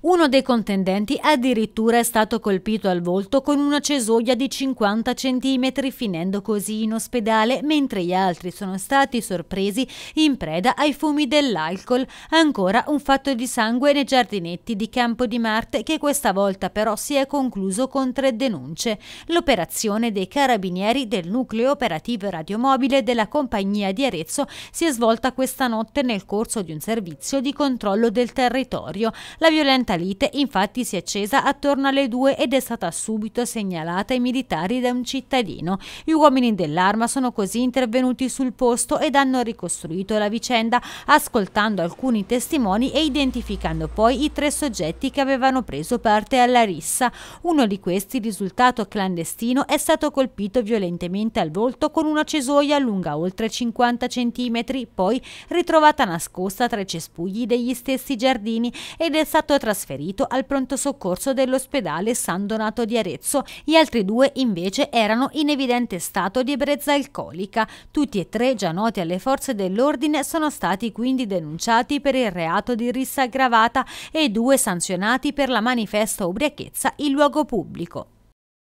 Uno dei contendenti addirittura è stato colpito al volto con una cesoia di 50 cm, finendo così in ospedale, mentre gli altri sono stati sorpresi in preda ai fumi dell'alcol. Ancora un fatto di sangue nei giardinetti di Campo di Marte che questa volta però si è concluso con tre denunce. L'operazione dei carabinieri del nucleo operativo radiomobile della compagnia di Arezzo si è svolta questa notte nel corso di un servizio di controllo del territorio. La violenta violenta lite infatti si è accesa attorno alle due ed è stata subito segnalata ai militari da un cittadino. Gli uomini dell'arma sono così intervenuti sul posto ed hanno ricostruito la vicenda ascoltando alcuni testimoni e identificando poi i tre soggetti che avevano preso parte alla rissa. Uno di questi, risultato clandestino, è stato colpito violentemente al volto con una cesoia lunga oltre 50 cm, poi ritrovata nascosta tra i cespugli degli stessi giardini ed è stato trasferito trasferito al pronto soccorso dell'ospedale San Donato di Arezzo. Gli altri due invece erano in evidente stato di ebbrezza alcolica. Tutti e tre, già noti alle forze dell'ordine, sono stati quindi denunciati per il reato di rissa aggravata e due sanzionati per la manifesta ubriachezza in luogo pubblico.